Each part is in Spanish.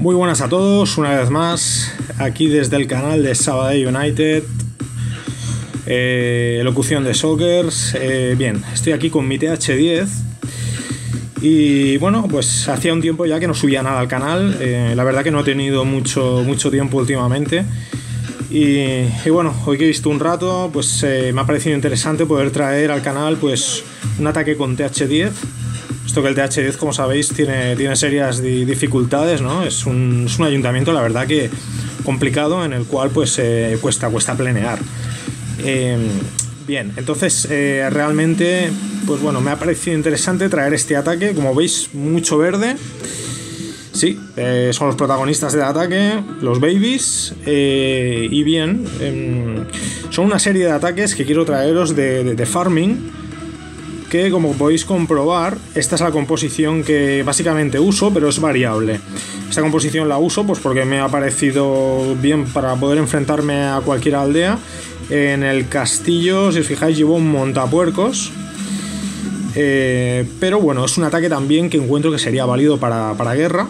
Muy buenas a todos, una vez más, aquí desde el canal de Sabadell United, eh, locución de Sockers. Eh, bien, estoy aquí con mi TH10 y bueno, pues hacía un tiempo ya que no subía nada al canal, eh, la verdad que no he tenido mucho, mucho tiempo últimamente. Y, bueno, hoy que he visto un rato, pues me ha parecido interesante poder traer al canal pues un ataque con TH10 esto que el TH10, como sabéis, tiene, tiene serias dificultades, ¿no? Es un, es un, ayuntamiento, la verdad, que complicado en el cual pues eh, cuesta, cuesta plenear. Eh, bien, entonces eh, realmente, pues bueno, me ha parecido interesante traer este ataque. Como veis, mucho verde. Sí, eh, son los protagonistas del ataque, los babies. y bien, em, son una serie de ataques que quiero traeros de farming que como podéis comprobar, esta es la composición que básicamente uso, pero es variable. Esta composición la uso pues porque me ha parecido bien para poder enfrentarme a cualquier aldea. En el castillo, si os fijáis, llevo un montapuercos. Eh, pero bueno, es un ataque también que encuentro que sería válido para, para guerra.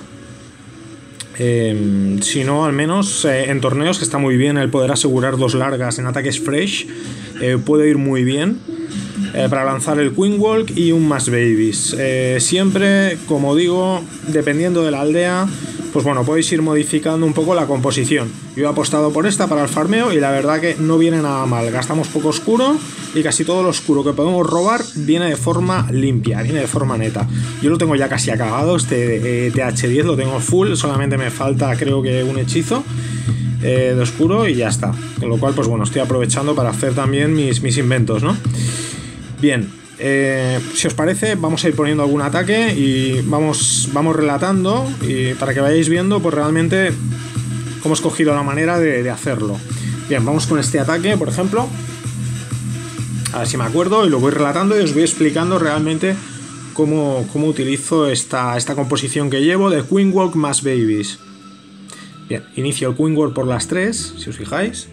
Eh, si no, al menos eh, en torneos que está muy bien el poder asegurar dos largas en ataques fresh, eh, puede ir muy bien eh, para lanzar el Queen Walk y un más babies. Eh, siempre, como digo, dependiendo de la aldea, pues bueno, podéis ir modificando un poco la composición. Yo he apostado por esta para el farmeo y la verdad que no viene nada mal. Gastamos poco oscuro y casi todo lo oscuro que podemos robar viene de forma limpia, viene de forma neta. Yo lo tengo ya casi acabado, este eh, TH10 lo tengo full, solamente me falta creo que un hechizo. De oscuro y ya está. Con lo cual, pues bueno, estoy aprovechando para hacer también mis, mis inventos, ¿no? Bien, eh, si os parece, vamos a ir poniendo algún ataque y vamos, vamos relatando y para que vayáis viendo, pues realmente cómo he escogido la manera de, hacerlo. Bien, vamos con este ataque, por ejemplo. A ver si me acuerdo y lo voy relatando y os voy explicando realmente cómo, cómo utilizo esta, esta composición que llevo de Queen Walk más Babies. Bien, inicio el Queen Walk por las 3, si os fijáis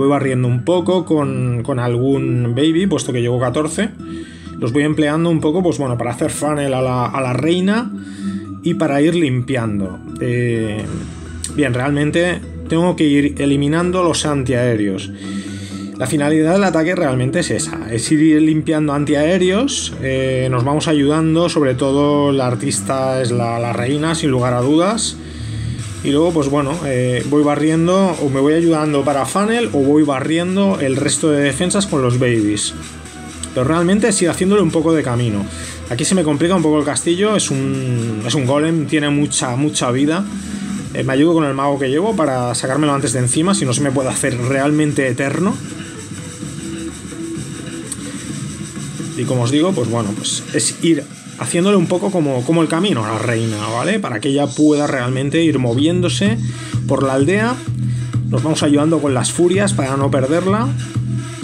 voy barriendo un poco con, con, algún baby, puesto que llevo 14. Los voy empleando un poco, pues bueno, para hacer funnel a la, a la reina y para ir limpiando. Eh, bien, realmente tengo que ir eliminando los antiaéreos. La finalidad del ataque realmente es esa, es ir limpiando antiaéreos, eh, nos vamos ayudando, sobre todo la artista es la, la reina, sin lugar a dudas. Y luego, pues bueno, eh, voy barriendo o me voy ayudando para funnel o voy barriendo el resto de defensas con los babies. Pero realmente sigo haciéndole un poco de camino. Aquí se me complica un poco el castillo, es un, es un golem, tiene mucha, mucha vida. Eh, me ayudo con el mago que llevo para sacármelo antes de encima, si no se me puede hacer realmente eterno. Y como os digo, pues bueno, pues es ir haciéndole un poco como, como el camino a la reina, ¿vale? Para que ella pueda realmente ir moviéndose por la aldea. Nos vamos ayudando con las furias para no perderla.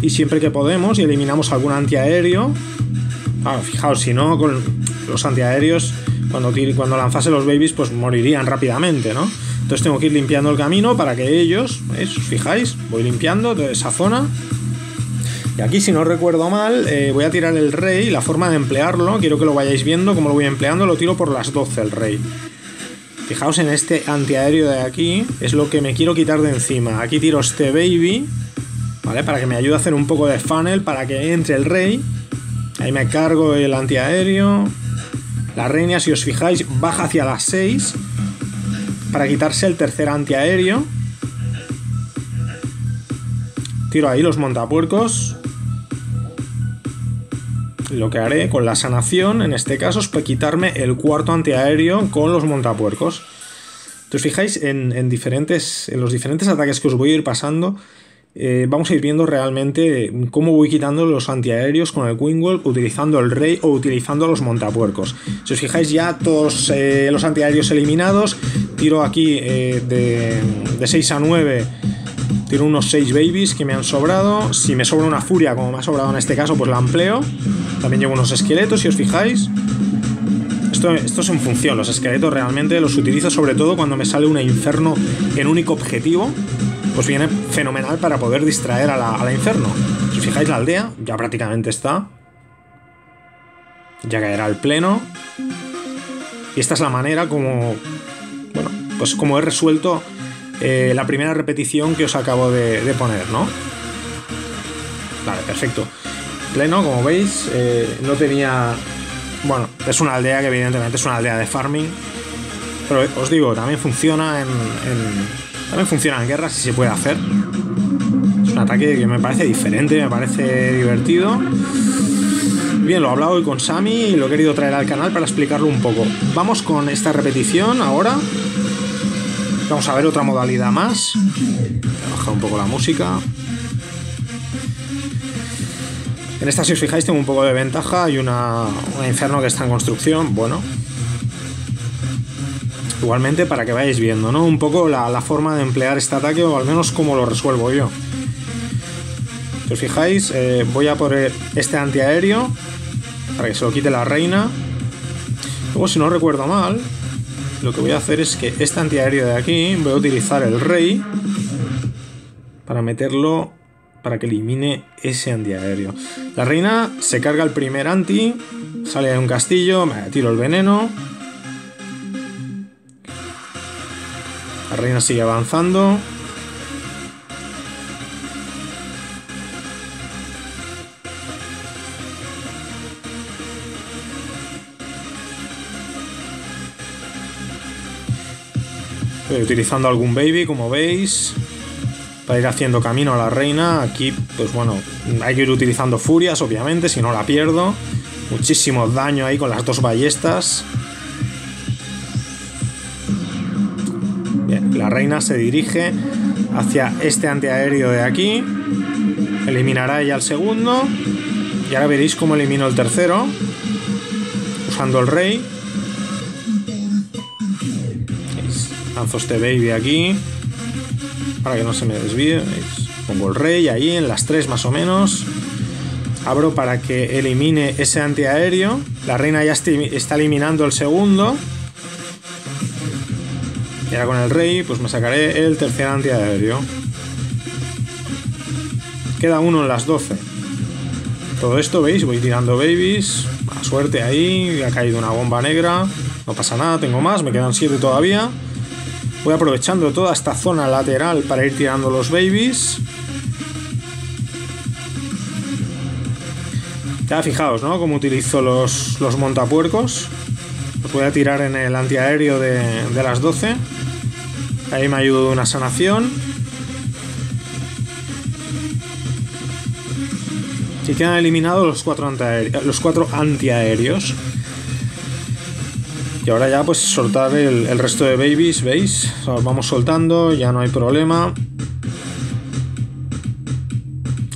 Y siempre que podemos y eliminamos algún antiaéreo. Ah, fijaos, si no, con los antiaéreos, cuando, cuando lanzase los babies, pues morirían rápidamente, ¿no? Entonces tengo que ir limpiando el camino para que ellos, ¿veis? ¿Os fijáis? Voy limpiando toda esa zona y aquí, si no recuerdo mal, eh, voy a tirar el rey. La forma de emplearlo, quiero que lo vayáis viendo cómo lo voy empleando. Lo tiro por las 12 el rey. Fijaos en este antiaéreo de aquí. Es lo que me quiero quitar de encima. Aquí tiro este baby. ¿Vale? Para que me ayude a hacer un poco de funnel. Para que entre el rey. Ahí me cargo el antiaéreo. La reina, si os fijáis, baja hacia las 6. Para quitarse el tercer antiaéreo. Tiro ahí los montapuercos lo que haré con la sanación, en este caso, es quitarme el cuarto antiaéreo con los montapuercos. Entonces, fijáis en, en, diferentes, en los diferentes ataques que os voy a ir pasando, eh, vamos a ir viendo realmente cómo voy quitando los antiaéreos con el Queenwalk, utilizando el Rey o utilizando los montapuercos. Si os fijáis ya todos eh, los antiaéreos eliminados, tiro aquí eh, de, de 6 a 9 Tiro unos 6 babies que me han sobrado. Si me sobra una furia, como me ha sobrado en este caso, pues la empleo. También llevo unos esqueletos, si os fijáis. Esto, esto es en función. Los esqueletos realmente los utilizo sobre todo cuando me sale un inferno en único objetivo. Pues viene fenomenal para poder distraer a la, a inferno. Si os fijáis, la aldea ya prácticamente está. Ya caerá el pleno. Y esta es la manera como, bueno, pues como he resuelto eh, la primera repetición que os acabo de, poner, ¿no? Vale, perfecto. Pleno, como veis, eh, no tenía... Bueno, es una aldea que evidentemente es una aldea de farming, pero os digo, también funciona en, también funciona en guerras y se puede hacer. Es un ataque que me parece diferente, me parece divertido. Bien, lo he hablado hoy con Sami y lo he querido traer al canal para explicarlo un poco. Vamos con esta repetición ahora. Vamos a ver otra modalidad más. Voy a bajar un poco la música. En esta, si os fijáis, tengo un poco de ventaja. Hay una, una inferno que está en construcción. Bueno. Igualmente para que vayáis viendo, ¿no? Un poco la, forma de emplear este ataque o al menos cómo lo resuelvo yo. Si os fijáis, eh, voy a poner este antiaéreo para que se lo quite la reina. Luego, si no recuerdo mal, lo que voy a hacer es que este antiaéreo de aquí voy a utilizar el rey para meterlo para que elimine ese antiaéreo. La reina se carga el primer anti, sale de un castillo, me tiro el veneno. La reina sigue avanzando. Estoy utilizando algún baby, como veis, para ir haciendo camino a la reina. Aquí, pues bueno, hay que ir utilizando furias, obviamente, si no la pierdo. Muchísimo daño ahí con las dos ballestas. Bien, la reina se dirige hacia este antiaéreo de aquí. Eliminará ella el segundo. Y ahora veréis cómo elimino el tercero. Usando el rey. Lanzo este baby aquí. Para que no se me desvíe. Pongo el rey ahí en las tres más o menos. Abro para que elimine ese antiaéreo. La reina ya está eliminando el segundo. Y ahora con el rey, pues me sacaré el tercer antiaéreo. Queda uno en las 12. Todo esto, ¿veis? Voy tirando babies. A suerte ahí. Ha caído una bomba negra. No pasa nada, tengo más. Me quedan 7 todavía. Voy aprovechando toda esta zona lateral para ir tirando los babies. Ya fijaos, ¿no? Cómo utilizo los, los montapuercos. Los voy a tirar en el antiaéreo de, de las 12. Ahí me ayuda una sanación. Y quedan eliminados los cuatro, los cuatro antiaéreos. Y ahora ya pues soltar el, resto de babies, ¿veis? Los vamos soltando, ya no hay problema.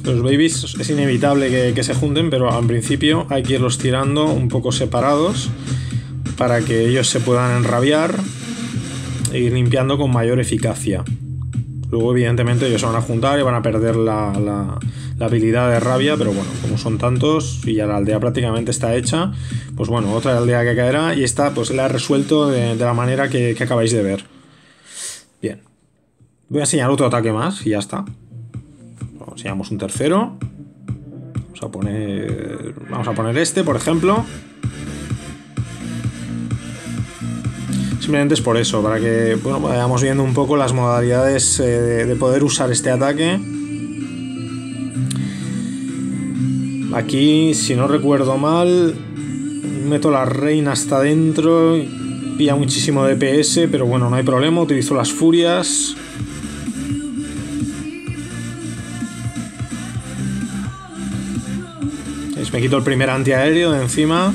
Los babies es inevitable que, se junten, pero al principio hay que irlos tirando un poco separados para que ellos se puedan enrabiar e ir limpiando con mayor eficacia. Luego, evidentemente, ellos se van a juntar y van a perder la, habilidad de rabia, pero bueno, como son tantos y ya la aldea prácticamente está hecha, pues bueno, otra aldea que caerá y esta pues la he resuelto de, la manera que, acabáis de ver. Bien. Voy a enseñar otro ataque más y ya está. enseñamos un tercero. Vamos a poner. Vamos a poner este, por ejemplo. Simplemente es por eso, para que bueno, vayamos viendo un poco las modalidades eh, de, poder usar este ataque. Aquí, si no recuerdo mal, meto la reina hasta adentro, pilla muchísimo DPS, pero bueno, no hay problema, utilizo las furias. Me quito el primer antiaéreo de encima.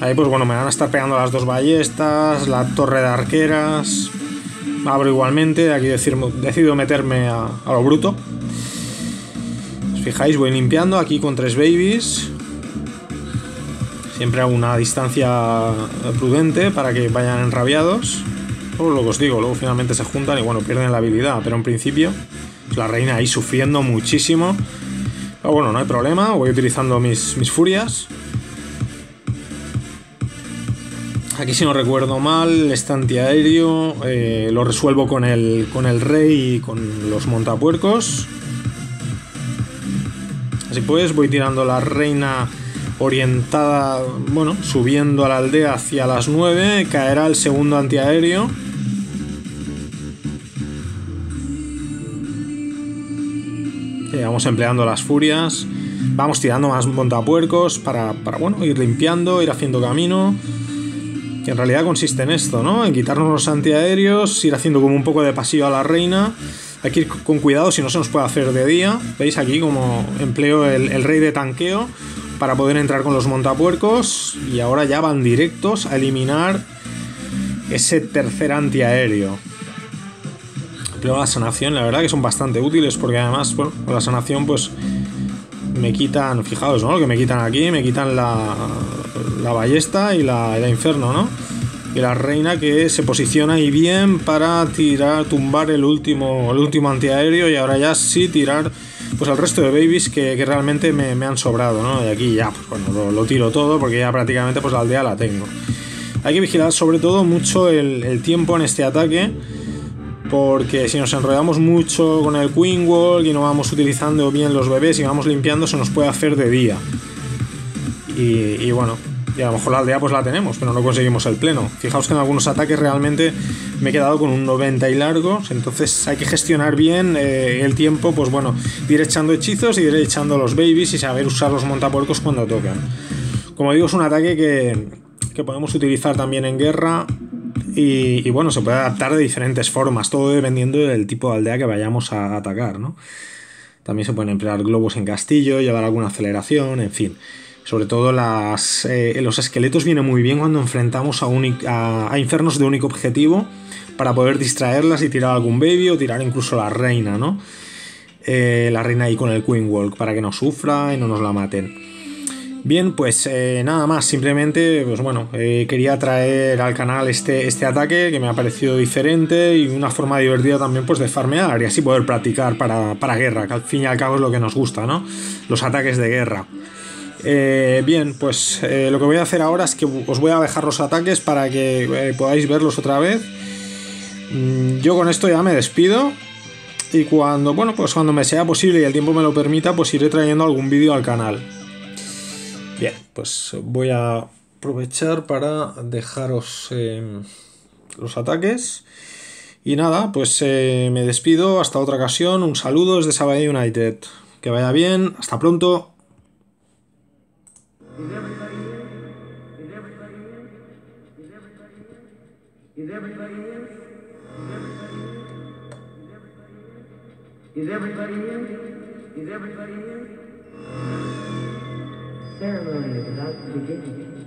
Ahí pues bueno, me van a estar pegando las dos ballestas, la torre de arqueras. Abro igualmente, aquí decido meterme a, lo bruto. Fijáis, voy limpiando aquí con tres babies. Siempre a una distancia prudente para que vayan enrabiados. Luego lo que os digo, luego finalmente se juntan y bueno, pierden la habilidad. Pero en principio, la reina ahí sufriendo muchísimo. Pero bueno, no hay problema, voy utilizando mis, mis furias. Aquí si no recuerdo mal, este antiaéreo eh, lo resuelvo con el, con el rey y con los montapuercos. Así pues, voy tirando la reina orientada, bueno, subiendo a la aldea hacia las 9, caerá el segundo antiaéreo. vamos empleando las furias, vamos tirando más montapuercos para, para, bueno, ir limpiando, ir haciendo camino. Que en realidad consiste en esto, ¿no? En quitarnos los antiaéreos, ir haciendo como un poco de pasillo a la reina. Hay que ir con cuidado si no se nos puede hacer de día. ¿Veis aquí como empleo el, rey de tanqueo? para poder entrar con los montapuercos y ahora ya van directos a eliminar ese tercer antiaéreo. Pero la sanación, la verdad que son bastante útiles porque además, bueno, con la sanación pues me quitan, fijaos, ¿no? Que me quitan aquí, me quitan la, la ballesta y la, la inferno, ¿no? Y la reina que se posiciona ahí bien para tirar, tumbar el último, el último antiaéreo y ahora ya sí tirar pues el resto de babies que, realmente me, han sobrado, ¿no? Y aquí ya, pues bueno, lo, tiro todo porque ya prácticamente pues la aldea la tengo. Hay que vigilar sobre todo mucho el, tiempo en este ataque porque si nos enrollamos mucho con el Queen Wall y no vamos utilizando bien los bebés y vamos limpiando se nos puede hacer de día. y bueno, y a lo mejor la aldea pues la tenemos, pero no conseguimos el pleno. Fijaos que en algunos ataques realmente me he quedado con un 90 y largos, entonces hay que gestionar bien eh, el tiempo, pues bueno, ir echando hechizos y ir echando los babies y saber usar los montapuercos cuando tocan. Como digo, es un ataque que, que podemos utilizar también en guerra y, y, bueno, se puede adaptar de diferentes formas, todo dependiendo del tipo de aldea que vayamos a atacar, ¿no? También se pueden emplear globos en castillo, llevar alguna aceleración, en fin. Sobre todo eh, los esqueletos vienen muy bien cuando enfrentamos a, a, a, infernos de único objetivo para poder distraerlas y tirar algún baby o tirar incluso la reina, ¿no? Eh, la reina ahí con el Queen Walk para que no sufra y no nos la maten. Bien, pues eh, nada más, simplemente, pues bueno, quería traer al canal este, este ataque que me ha parecido diferente y una forma divertida también pues de farmear y así poder practicar para, para guerra, que al fin y al cabo es lo que nos gusta, ¿no? Los ataques de guerra. Eh, bien, pues eh, lo que voy a hacer ahora es que os voy a dejar los ataques para que eh, podáis verlos otra vez. Mm, yo con esto ya me despido. Y cuando, bueno, pues cuando me sea posible y el tiempo me lo permita, pues iré trayendo algún vídeo al canal. Bien, pues voy a aprovechar para dejaros los ataques. Y nada, pues me despido. Hasta otra ocasión. Un saludo desde Sabadell United. Que vaya bien. Hasta pronto. Is everybody here? Is everybody here? Is everybody here? Is everybody here? Is everybody here? Is everybody here? Ceremony is about to begin.